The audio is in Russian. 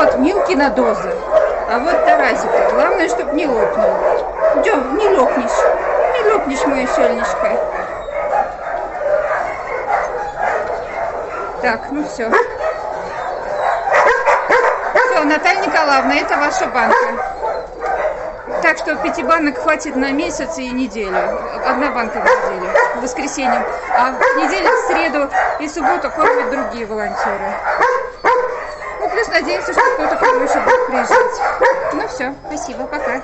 Вот Милкина доза. А вот Тарасика. Главное, чтобы не лопнул. Идем, не лопнешь. Не лопнешь, мое сельнышко. Так, ну все. Все, Наталья Николаевна, это ваша банка. Так что пяти банок хватит на месяц и неделю. Одна банка в неделю, в воскресенье. А в неделю, в среду и субботу кормят другие волонтеры. Надеемся, что кто-то еще будет приезжать. Ну все, спасибо, пока.